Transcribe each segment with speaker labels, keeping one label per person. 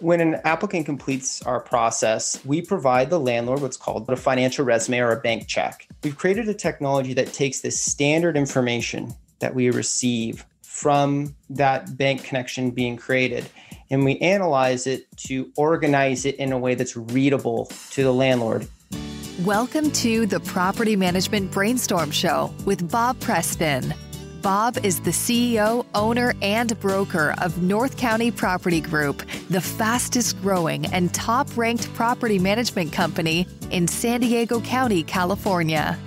Speaker 1: When an applicant completes our process, we provide the landlord what's called a financial resume or a bank check. We've created a technology that takes this standard information that we receive from that bank connection being created and we analyze it to organize it in a way that's readable to the landlord.
Speaker 2: Welcome to the Property Management Brainstorm Show with Bob Preston. Bob is the CEO, owner, and broker of North County Property Group, the fastest growing and top ranked property management company in San Diego County, California.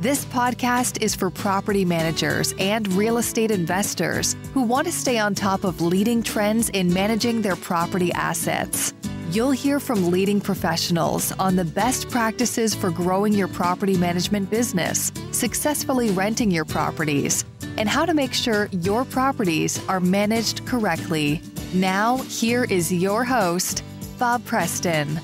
Speaker 2: This podcast is for property managers and real estate investors who want to stay on top of leading trends in managing their property assets. You'll hear from leading professionals on the best practices for growing your property management business, successfully renting your properties, and how to make sure your properties are managed correctly. Now, here is your host, Bob Preston.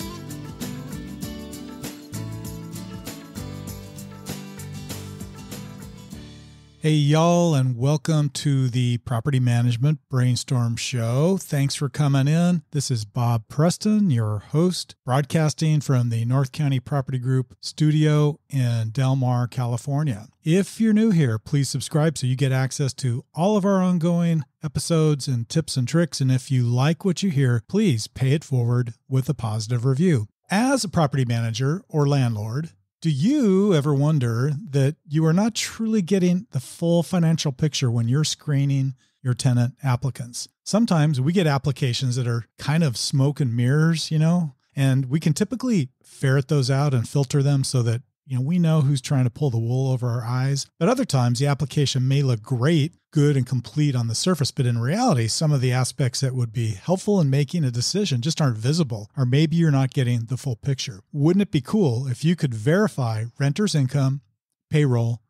Speaker 3: Hey, y'all, and welcome to the Property Management Brainstorm Show. Thanks for coming in. This is Bob Preston, your host, broadcasting from the North County Property Group studio in Del Mar, California. If you're new here, please subscribe so you get access to all of our ongoing episodes and tips and tricks. And if you like what you hear, please pay it forward with a positive review. As a property manager or landlord, do you ever wonder that you are not truly getting the full financial picture when you're screening your tenant applicants? Sometimes we get applications that are kind of smoke and mirrors, you know, and we can typically ferret those out and filter them so that you know, we know who's trying to pull the wool over our eyes. But other times the application may look great, good and complete on the surface, but in reality, some of the aspects that would be helpful in making a decision just aren't visible, or maybe you're not getting the full picture. Wouldn't it be cool if you could verify renter's income, payroll,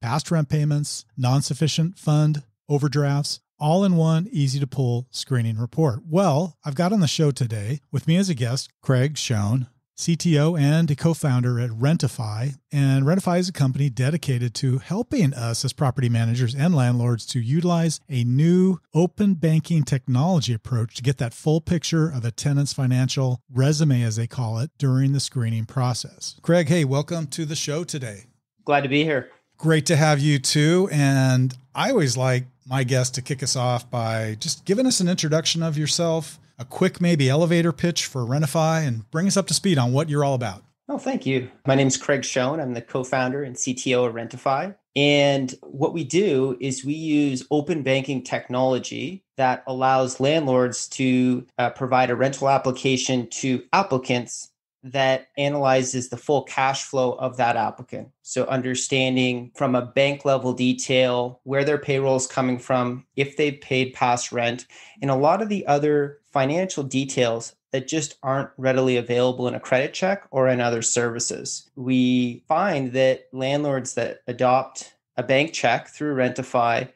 Speaker 3: past rent payments, non sufficient fund, overdrafts, all in one easy to pull screening report? Well, I've got on the show today with me as a guest, Craig Schoen, CTO and a co founder at Rentify. And Rentify is a company dedicated to helping us as property managers and landlords to utilize a new open banking technology approach to get that full picture of a tenant's financial resume, as they call it, during the screening process. Craig, hey, welcome to the show today.
Speaker 1: Glad to be here.
Speaker 3: Great to have you too. And I always like my guest to kick us off by just giving us an introduction of yourself a quick maybe elevator pitch for Rentify and bring us up to speed on what you're all about.
Speaker 1: Oh, thank you. My name is Craig Schoen. I'm the co-founder and CTO of Rentify. And what we do is we use open banking technology that allows landlords to uh, provide a rental application to applicants that analyzes the full cash flow of that applicant. So, understanding from a bank level detail where their payroll is coming from, if they've paid past rent, and a lot of the other financial details that just aren't readily available in a credit check or in other services. We find that landlords that adopt a bank check through Rentify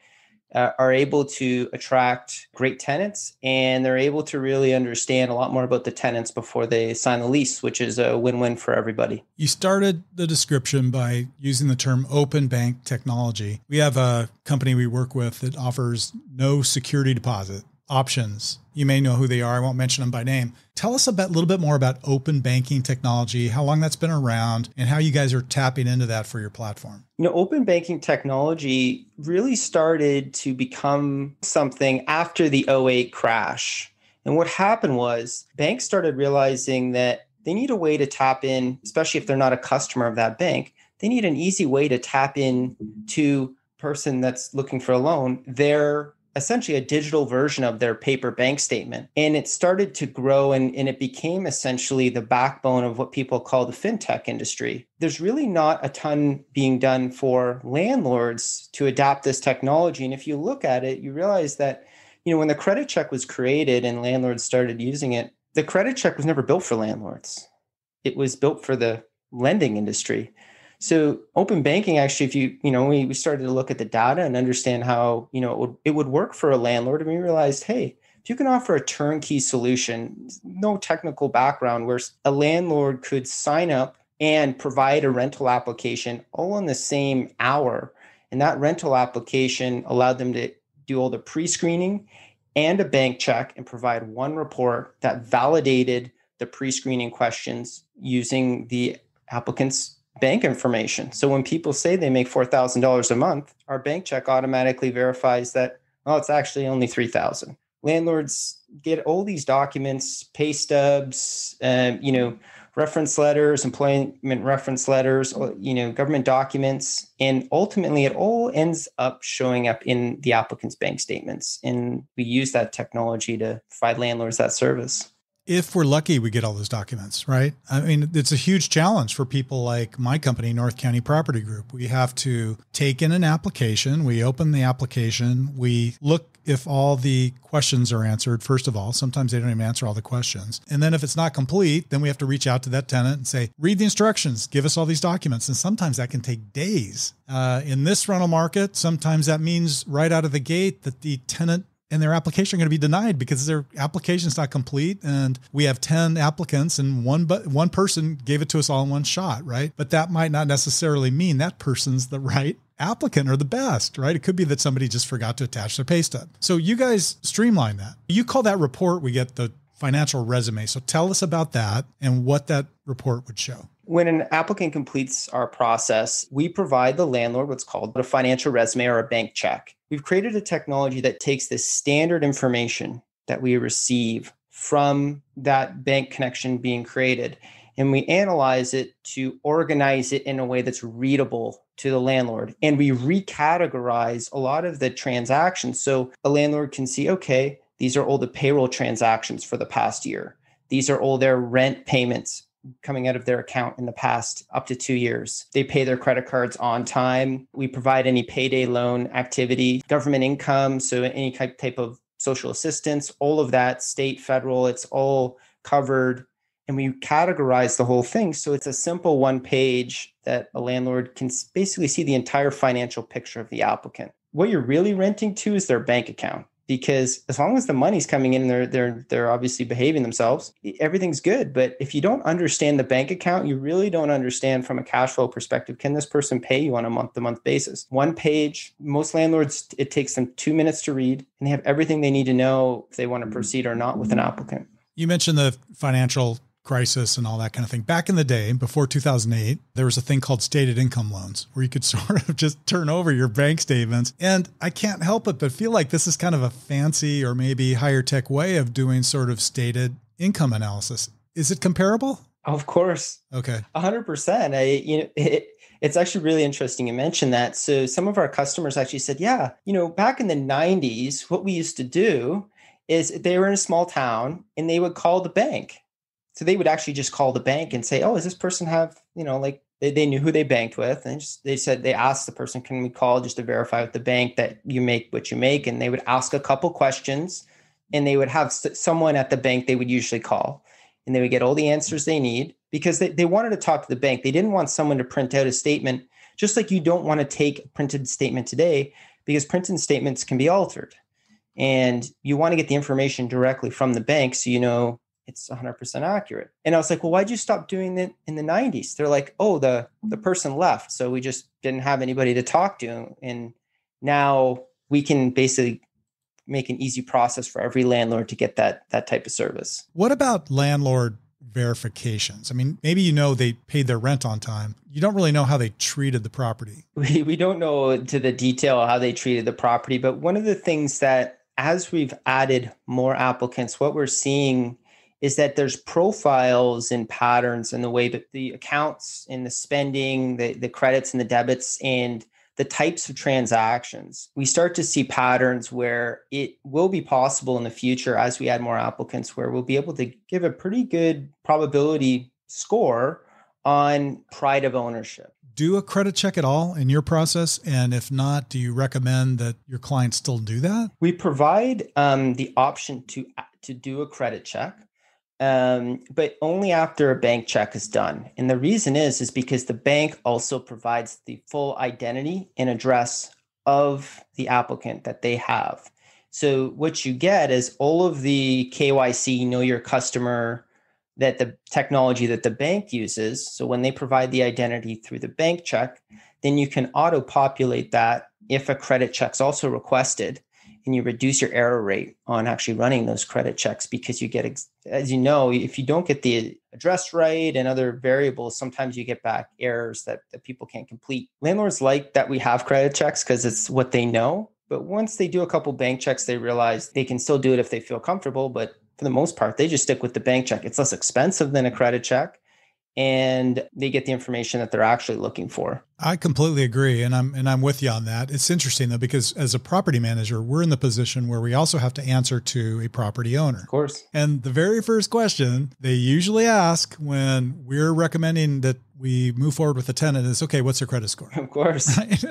Speaker 1: uh, are able to attract great tenants and they're able to really understand a lot more about the tenants before they sign the lease, which is a win win for everybody.
Speaker 3: You started the description by using the term open bank technology. We have a company we work with that offers no security deposit options. You may know who they are. I won't mention them by name. Tell us a little bit more about open banking technology, how long that's been around, and how you guys are tapping into that for your platform.
Speaker 1: You know, open banking technology really started to become something after the 08 crash. And what happened was banks started realizing that they need a way to tap in, especially if they're not a customer of that bank. They need an easy way to tap in to person that's looking for a loan their essentially a digital version of their paper bank statement. And it started to grow and, and it became essentially the backbone of what people call the fintech industry. There's really not a ton being done for landlords to adapt this technology. And if you look at it, you realize that, you know, when the credit check was created and landlords started using it, the credit check was never built for landlords. It was built for the lending industry. So open banking, actually, if you, you know, we, we started to look at the data and understand how, you know, it would, it would work for a landlord. And we realized, hey, if you can offer a turnkey solution, no technical background, where a landlord could sign up and provide a rental application all in the same hour. And that rental application allowed them to do all the pre screening and a bank check and provide one report that validated the pre screening questions using the applicant's bank information. So when people say they make $4,000 a month, our bank check automatically verifies that, oh, it's actually only 3000 Landlords get all these documents, pay stubs, um, you know, reference letters, employment reference letters, you know, government documents, and ultimately it all ends up showing up in the applicant's bank statements. And we use that technology to provide landlords that service.
Speaker 3: If we're lucky, we get all those documents, right? I mean, it's a huge challenge for people like my company, North County Property Group. We have to take in an application, we open the application, we look if all the questions are answered, first of all, sometimes they don't even answer all the questions. And then if it's not complete, then we have to reach out to that tenant and say, read the instructions, give us all these documents. And sometimes that can take days. Uh, in this rental market, sometimes that means right out of the gate that the tenant and their application are going to be denied because their application is not complete and we have 10 applicants and one but one person gave it to us all in one shot right but that might not necessarily mean that person's the right applicant or the best, right? It could be that somebody just forgot to attach their pay stub. So you guys streamline that. You call that report, we get the financial resume. So tell us about that and what that report would show.
Speaker 1: When an applicant completes our process, we provide the landlord what's called a financial resume or a bank check. We've created a technology that takes this standard information that we receive from that bank connection being created and we analyze it to organize it in a way that's readable to the landlord. And we recategorize a lot of the transactions so a landlord can see okay these are all the payroll transactions for the past year. These are all their rent payments coming out of their account in the past up to two years. They pay their credit cards on time. We provide any payday loan activity, government income, so any type of social assistance, all of that, state, federal, it's all covered and we categorize the whole thing. So it's a simple one page that a landlord can basically see the entire financial picture of the applicant. What you're really renting to is their bank account because as long as the money's coming in and they're they're they're obviously behaving themselves, everything's good. But if you don't understand the bank account, you really don't understand from a cash flow perspective. Can this person pay you on a month to month basis? One page, most landlords it takes them two minutes to read, and they have everything they need to know if they want to mm-hmm. proceed or not with an applicant.
Speaker 3: You mentioned the financial crisis and all that kind of thing. Back in the day, before 2008, there was a thing called stated income loans where you could sort of just turn over your bank statements. And I can't help it but feel like this is kind of a fancy or maybe higher tech way of doing sort of stated income analysis. Is it comparable?
Speaker 1: Of course.
Speaker 3: Okay.
Speaker 1: 100%. I you know it, it's actually really interesting you mentioned that. So some of our customers actually said, "Yeah, you know, back in the 90s, what we used to do is they were in a small town and they would call the bank so they would actually just call the bank and say, "Oh, does this person have you know like they, they knew who they banked with?" And just, they said they asked the person, "Can we call just to verify with the bank that you make what you make?" And they would ask a couple questions, and they would have someone at the bank they would usually call, and they would get all the answers they need because they, they wanted to talk to the bank. They didn't want someone to print out a statement, just like you don't want to take a printed statement today because printed statements can be altered. And you want to get the information directly from the bank so you know it's 100% accurate. And I was like, well, why'd you stop doing it in the 90s? They're like, oh, the the mm-hmm. person left, so we just didn't have anybody to talk to, and now we can basically make an easy process for every landlord to get that that type of service.
Speaker 3: What about landlord verifications? I mean, maybe you know they paid their rent on time. You don't really know how they treated the property.
Speaker 1: We we don't know to the detail how they treated the property, but one of the things that as we've added more applicants, what we're seeing is that there's profiles and patterns in the way that the accounts and the spending, the, the credits and the debits, and the types of transactions. We start to see patterns where it will be possible in the future as we add more applicants, where we'll be able to give a pretty good probability score on pride of ownership.
Speaker 3: Do a credit check at all in your process? And if not, do you recommend that your clients still do that?
Speaker 1: We provide um, the option to to do a credit check um, but only after a bank check is done. And the reason is is because the bank also provides the full identity and address of the applicant that they have. So what you get is all of the KYC, know your customer, that the technology that the bank uses. So when they provide the identity through the bank check, then you can auto populate that if a credit check's also requested and you reduce your error rate on actually running those credit checks because you get as you know if you don't get the address right and other variables sometimes you get back errors that, that people can't complete landlords like that we have credit checks because it's what they know but once they do a couple bank checks they realize they can still do it if they feel comfortable but for the most part they just stick with the bank check it's less expensive than a credit check and they get the information that they're actually looking for.
Speaker 3: I completely agree and I'm and I'm with you on that. It's interesting though because as a property manager, we're in the position where we also have to answer to a property owner.
Speaker 1: Of course.
Speaker 3: And the very first question they usually ask when we're recommending that we move forward with a tenant is okay, what's their credit score?
Speaker 1: Of course. Right?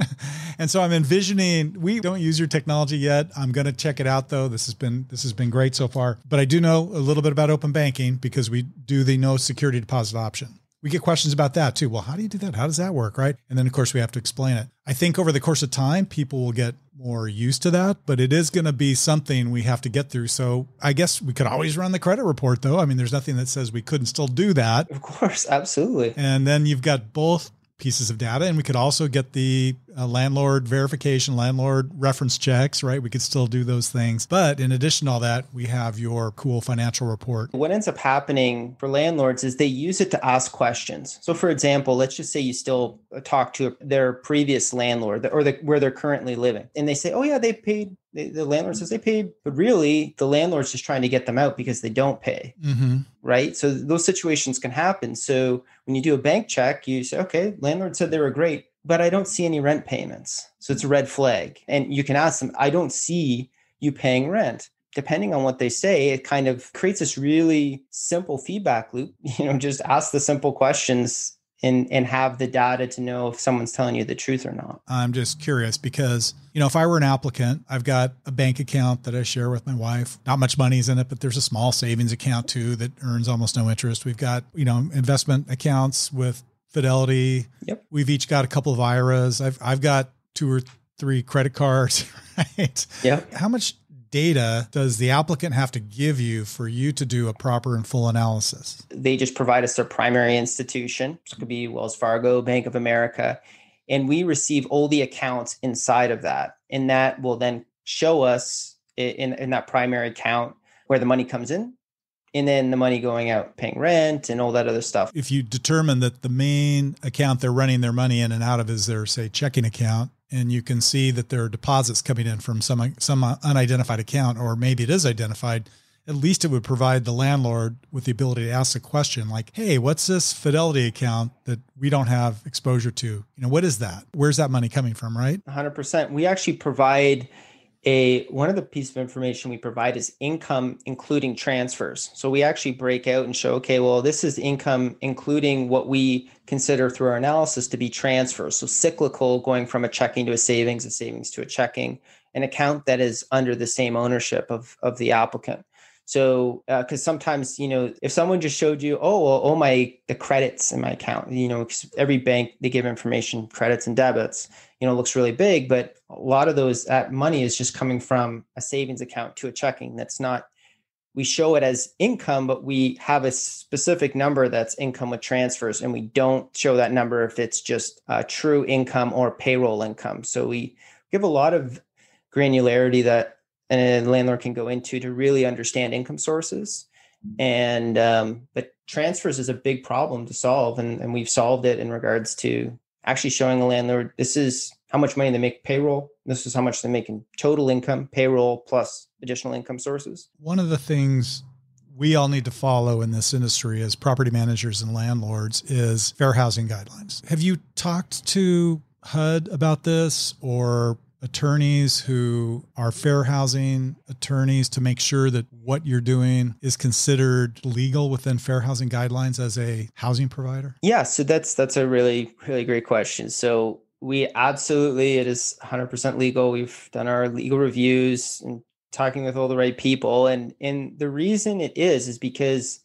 Speaker 3: and so I'm envisioning we don't use your technology yet. I'm going to check it out though. This has been this has been great so far. But I do know a little bit about open banking because we do the no security deposit option we get questions about that too. Well, how do you do that? How does that work? Right. And then, of course, we have to explain it. I think over the course of time, people will get more used to that, but it is going to be something we have to get through. So I guess we could always run the credit report, though. I mean, there's nothing that says we couldn't still do that.
Speaker 1: Of course. Absolutely.
Speaker 3: And then you've got both pieces of data. And we could also get the uh, landlord verification, landlord reference checks, right? We could still do those things. But in addition to all that, we have your cool financial report.
Speaker 1: What ends up happening for landlords is they use it to ask questions. So, for example, let's just say you still talk to their previous landlord or the, where they're currently living, and they say, oh, yeah, they paid the landlord says they paid, but really the landlord's just trying to get them out because they don't pay. Mm-hmm. Right. So those situations can happen. So when you do a bank check, you say, okay, landlord said they were great, but I don't see any rent payments. So it's a red flag. And you can ask them, I don't see you paying rent. Depending on what they say, it kind of creates this really simple feedback loop. You know, just ask the simple questions and and have the data to know if someone's telling you the truth or not.
Speaker 3: I'm just curious because you know if I were an applicant, I've got a bank account that I share with my wife. Not much money's in it, but there's a small savings account too that earns almost no interest. We've got you know investment accounts with Fidelity.
Speaker 1: Yep.
Speaker 3: We've each got a couple of IRAs. I've I've got two or three credit cards. Right.
Speaker 1: Yeah.
Speaker 3: How much data does the applicant have to give you for you to do a proper and full analysis?
Speaker 1: They just provide us their primary institution. So it could be Wells Fargo, Bank of America. And we receive all the accounts inside of that. And that will then show us in, in that primary account where the money comes in and then the money going out paying rent and all that other stuff.
Speaker 3: If you determine that the main account they're running their money in and out of is their say checking account and you can see that there are deposits coming in from some some unidentified account, or maybe it is identified. At least it would provide the landlord with the ability to ask a question like, "Hey, what's this Fidelity account that we don't have exposure to? You know, what is that? Where's that money coming from?" Right?
Speaker 1: 100%. We actually provide a one of the pieces of information we provide is income including transfers. So we actually break out and show okay well this is income including what we consider through our analysis to be transfers. So cyclical going from a checking to a savings a savings to a checking an account that is under the same ownership of of the applicant so, because uh, sometimes you know, if someone just showed you, oh, well, oh my, the credits in my account, you know, every bank they give information, credits and debits, you know, looks really big, but a lot of those that money is just coming from a savings account to a checking. That's not. We show it as income, but we have a specific number that's income with transfers, and we don't show that number if it's just uh, true income or payroll income. So we give a lot of granularity that and a landlord can go into to really understand income sources. And um, but transfers is a big problem to solve, and, and we've solved it in regards to actually showing a landlord this is how much money they make payroll. This is how much they make in total income, payroll plus additional income sources.
Speaker 3: One of the things we all need to follow in this industry as property managers and landlords is fair housing guidelines. Have you talked to HUD about this or attorneys who are fair housing attorneys to make sure that what you're doing is considered legal within fair housing guidelines as a housing provider?
Speaker 1: Yeah, so that's that's a really really great question. So we absolutely it is 100% legal. We've done our legal reviews and talking with all the right people and and the reason it is is because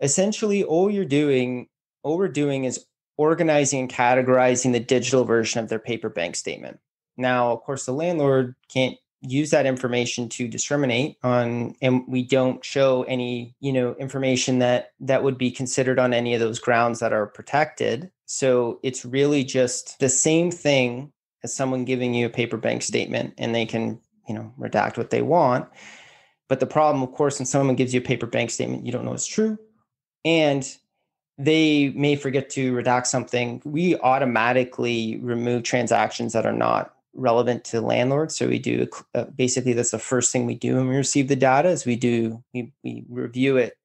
Speaker 1: essentially all you're doing all we're doing is organizing and categorizing the digital version of their paper bank statement now, of course, the landlord can't use that information to discriminate on and we don't show any you know information that that would be considered on any of those grounds that are protected so it's really just the same thing as someone giving you a paper bank statement and they can you know, redact what they want. But the problem, of course, when someone gives you a paper bank statement, you don't know it's true. And they may forget to redact something. We automatically remove transactions that are not relevant to the landlord. So we do uh, basically that's the first thing we do when we receive the data is we do we, we review it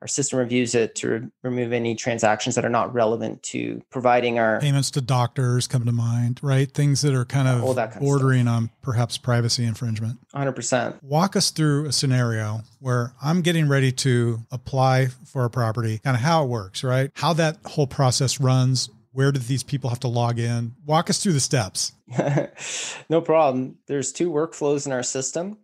Speaker 1: our system reviews it to re- remove any transactions that are not relevant to providing our
Speaker 3: payments to doctors come to mind, right? Things that are kind of
Speaker 1: all that kind
Speaker 3: bordering
Speaker 1: of
Speaker 3: on perhaps privacy infringement.
Speaker 1: 100%.
Speaker 3: Walk us through a scenario where I'm getting ready to apply for a property, kind of how it works, right? How that whole process runs. Where do these people have to log in? Walk us through the steps.
Speaker 1: no problem. There's two workflows in our system.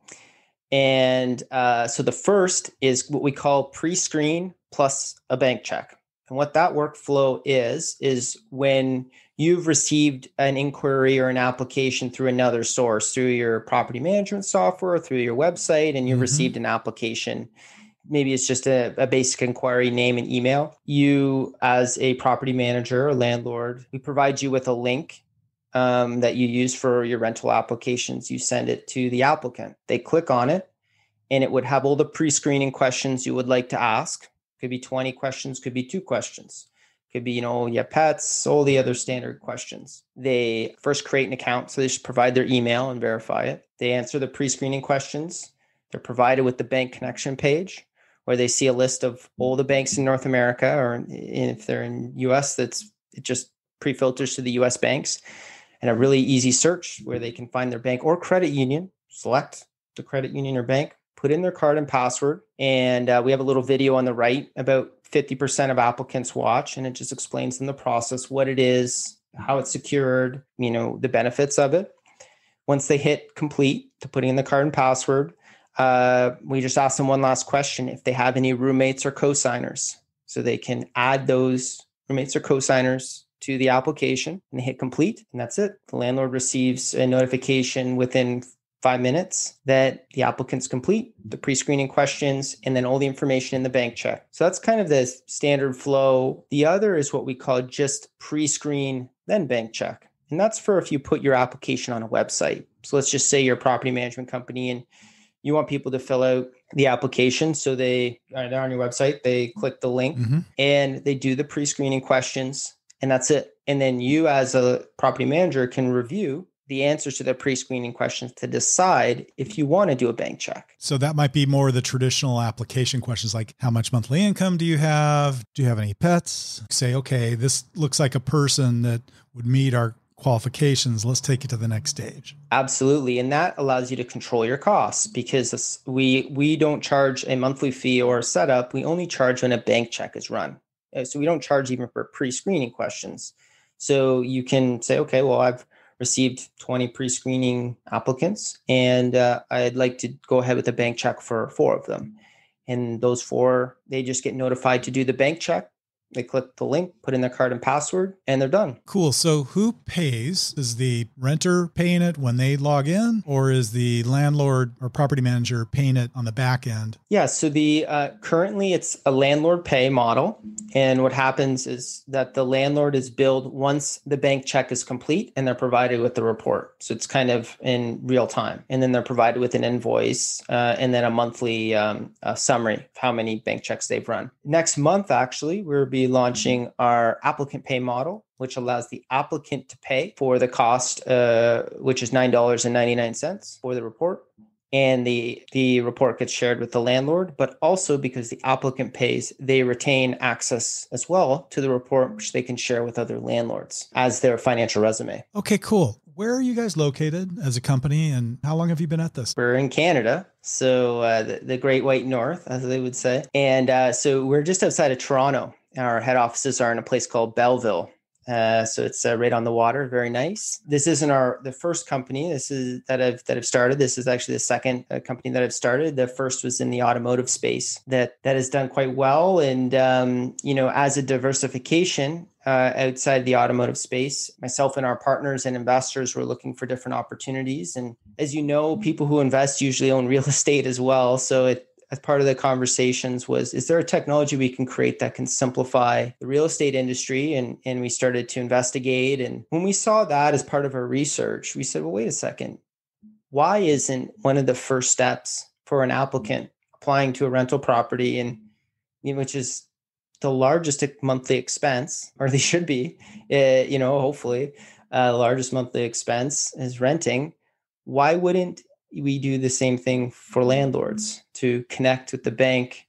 Speaker 1: And uh, so the first is what we call pre-screen plus a bank check. And what that workflow is, is when you've received an inquiry or an application through another source, through your property management software, through your website, and you've mm-hmm. received an application. Maybe it's just a, a, basic inquiry, name and email. You, as a property manager or landlord, we provide you with a link um, that you use for your rental applications, you send it to the applicant. They click on it, and it would have all the pre screening questions you would like to ask. Could be 20 questions, could be two questions. Could be, you know, yeah, pets, all the other standard questions. They first create an account. So they just provide their email and verify it. They answer the pre screening questions. They're provided with the bank connection page where they see a list of all the banks in North America, or if they're in US, that's it just pre filters to the US banks and a really easy search where they can find their bank or credit union, select the credit union or bank, put in their card and password. And uh, we have a little video on the right about 50% of applicants watch, and it just explains them the process, what it is, how it's secured, you know, the benefits of it. Once they hit complete to putting in the card and password, uh, we just ask them one last question if they have any roommates or co-signers. So they can add those roommates or co-signers to the application and they hit complete, and that's it. The landlord receives a notification within five minutes that the applicant's complete, the pre screening questions, and then all the information in the bank check. So that's kind of the standard flow. The other is what we call just pre screen, then bank check. And that's for if you put your application on a website. So let's just say you're a property management company and you want people to fill out the application. So they are on your website, they click the link mm-hmm. and they do the pre screening questions and that's it. And then you, as a property manager, can review the answers to the pre-screening questions to decide if you want to do a bank check.
Speaker 3: So that might be more the traditional application questions like how much monthly income do you have? Do you have any pets? Say, okay, this looks like a person that would meet our qualifications. Let's take it to the next stage.
Speaker 1: Absolutely, and that allows you to control your costs because we we don't charge a monthly fee or a setup. We only charge when a bank check is run. Uh, so we don't charge even for pre-screening questions. So you can say, okay, well, I've received 20 pre-screening applicants, and uh, I'd like to go ahead with a bank check for four of them. And those four, they just get notified to do the bank check. They click the link, put in their card and password, and they're done.
Speaker 3: Cool. So who pays? Is the renter paying it when they log in, or is the landlord or property manager paying it on the back end?
Speaker 1: Yeah. So the uh, currently it's a landlord pay model, and what happens is that the landlord is billed once the bank check is complete, and they're provided with the report. So it's kind of in real time, and then they're provided with an invoice uh, and then a monthly um, a summary of how many bank checks they've run. Next month, actually, we're be launching our applicant pay model, which allows the applicant to pay for the cost, uh, which is $9.99 for the report. And the, the report gets shared with the landlord, but also because the applicant pays, they retain access as well to the report, which they can share with other landlords as their financial resume.
Speaker 3: Okay, cool. Where are you guys located as a company and how long have you been at this?
Speaker 1: We're in Canada. So, uh, the, the, Great White North, as they would say. And uh, so, we're just outside of Toronto. Our head offices are in a place called Belleville. Uh, so it's uh, right on the water, very nice. This isn't our the first company. This is that I've that I've started. This is actually the second uh, company that I've started. The first was in the automotive space that that has done quite well. And um, you know, as a diversification uh, outside the automotive space, myself and our partners and investors were looking for different opportunities. And as you know, people who invest usually own real estate as well. So it as part of the conversations was is there a technology we can create that can simplify the real estate industry? And and we started to investigate. And when we saw that as part of our research we said well wait a second. Why isn't one of the first steps for an applicant applying to a rental property and you know, which is the largest monthly expense, or they should be, uh, you know, hopefully, uh, largest monthly expense is renting. Why wouldn't we do the same thing for landlords to connect with the bank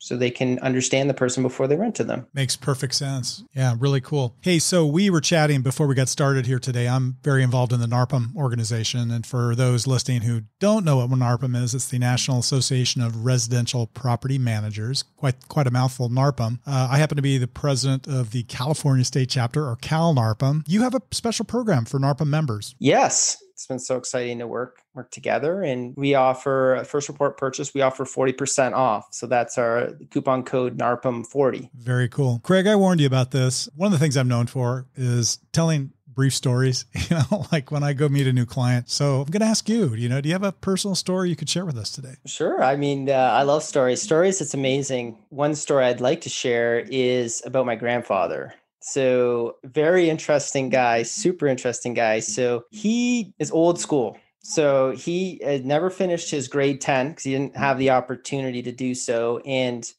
Speaker 1: so they can understand the person before they rent to them.
Speaker 3: Makes perfect sense. Yeah, really cool. Hey, so we were chatting before we got started here today. I'm very involved in the NARPM organization. And for those listening who don't know what NARPM is, it's the National Association of Residential Property Managers. Quite quite a mouthful, NARPM. Uh, I happen to be the president of the California State Chapter, or Cal NARPM. You have a special program for NARPM members.
Speaker 1: Yes it's been so exciting to work work together and we offer a first report purchase we offer 40% off so that's our coupon code narpm 40
Speaker 3: very cool. Craig i warned you about this. One of the things i'm known for is telling brief stories you know like when i go meet a new client. So i'm going to ask you you know do you have a personal story you could share with us today?
Speaker 1: Sure. I mean uh, i love stories. Stories it's amazing. One story i'd like to share is about my grandfather so, very interesting guy, super interesting guy. So, he is old school. So, he had never finished his grade 10 because he didn't have the opportunity to do so and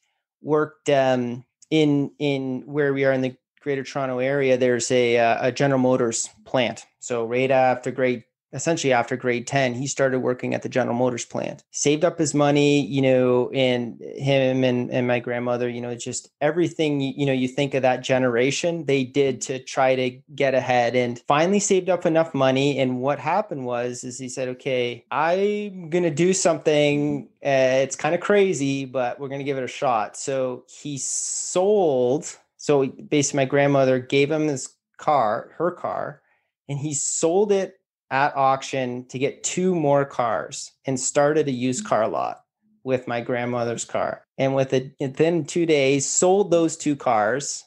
Speaker 1: worked um, in in where we are in the greater Toronto area. There's a, uh, a General Motors plant. So, right after grade essentially after grade 10 he started working at the general motors plant. Saved up his money you know and him and, and my grandmother you know just everything you know you think of that generation they did to try to get ahead and finally saved up enough money. And what happened was is he said okay i'm gonna do something uh, it's kind of crazy but we're gonna give it a shot. So he sold so basically my grandmother gave him his car her car and he sold it at auction to get two more cars and started a used car lot with my grandmother's car. And with it, within two days, sold those two cars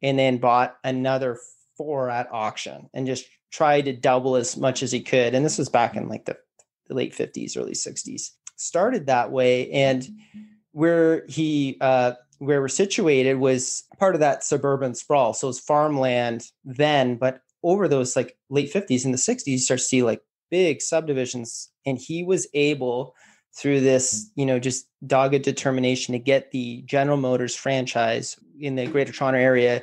Speaker 1: and then bought another four at auction and just tried to double as much as he could. And this was back in like the, the late 50s, early 60s. Started that way. And where he, uh, where we're situated was part of that suburban sprawl. So it's farmland then, but over those like late 50s and the 60s, you start to see like big subdivisions. And he was able through this, you know, just dogged determination to get the General Motors franchise in the Greater Toronto area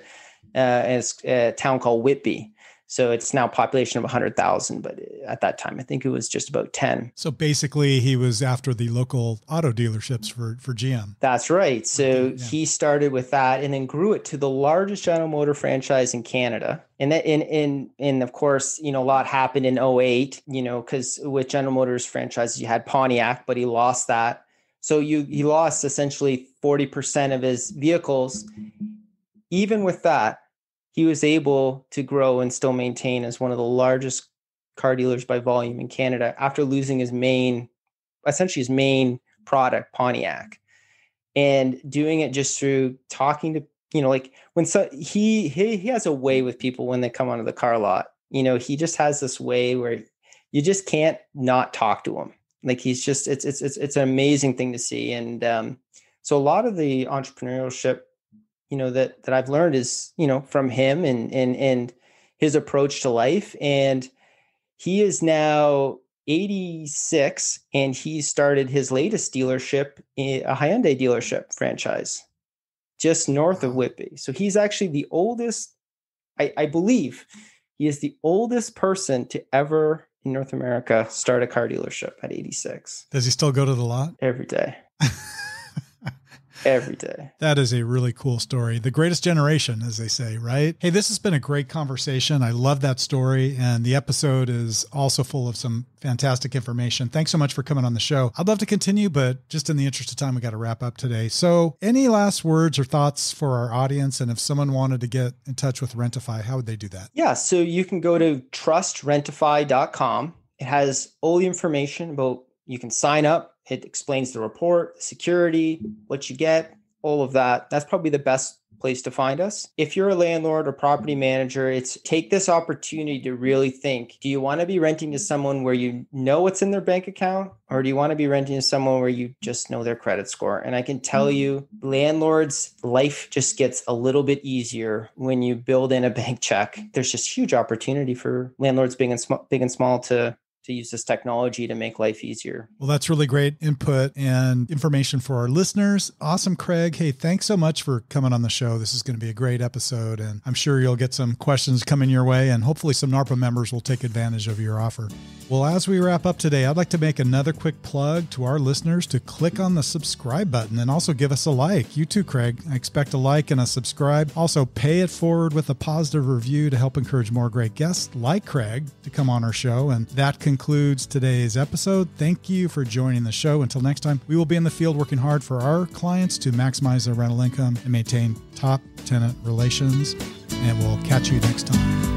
Speaker 1: uh, as a town called Whitby. So it's now population of 100,000, but at that time, I think it was just about 10.
Speaker 3: So basically, he was after the local auto dealerships for, for GM.
Speaker 1: That's right. So yeah. he started with that and then grew it to the largest General Motor franchise in Canada. And that in in and of course, you know, a lot happened in 08, you know, because with General Motors franchises, you had Pontiac, but he lost that. So you he lost essentially 40% of his vehicles. Even with that, he was able to grow and still maintain as one of the largest car dealers by volume in Canada after losing his main, essentially his main product, Pontiac, and doing it just through talking to you know like when so he he he has a way with people when they come onto the car lot. You know, he just has this way where you just can't not talk to him. Like he's just it's it's it's it's an amazing thing to see, and um, so a lot of the entrepreneurship you know that that I've learned is you know from him and and and his approach to life. And he is now 86 and he started his latest dealership eh, a Hyundai dealership franchise just north of Whitby. So he's actually the oldest I, I believe he is the oldest person to ever in North America start a car dealership at 86
Speaker 3: does he still go to the lot?
Speaker 1: Every day every day.
Speaker 3: That is a really cool story. The greatest generation, as they say, right? Hey, this has been a great conversation. I love that story. And the episode is also full of some fantastic information. Thanks so much for coming on the show. I'd love to continue, but just in the interest of time, we got to wrap up today. So, any last words or thoughts for our audience? And if someone wanted to get in touch with Rentify, how would they do that?
Speaker 1: Yeah. So, you can go to trustrentify.com. It has all the information about you can sign up it explains the report, security, what you get, all of that. That's probably the best place to find us. If you're a landlord or property manager, it's take this opportunity to really think, do you want to be renting to someone where you know what's in their bank account or do you want to be renting to someone where you just know their credit score? And I can tell mm-hmm. you, landlords life just gets a little bit easier when you build in a bank check. There's just huge opportunity for landlords big and small big and small to to use this technology to make life easier.
Speaker 3: Well, that's really great input and information for our listeners. Awesome, Craig. Hey, thanks so much for coming on the show. This is going to be a great episode, and I'm sure you'll get some questions coming your way, and hopefully, some NARPM members will take advantage of your offer. Well, as we wrap up today, I'd like to make another quick plug to our listeners to click on the subscribe button and also give us a like. You too, Craig. I expect a like and a subscribe. Also, pay it forward with a positive review to help encourage more great guests like Craig to come on our show. And that concludes today's episode. Thank you for joining the show. Until next time, we will be in the field working hard for our clients to maximize their rental income and maintain top tenant relations. And we'll catch you next time.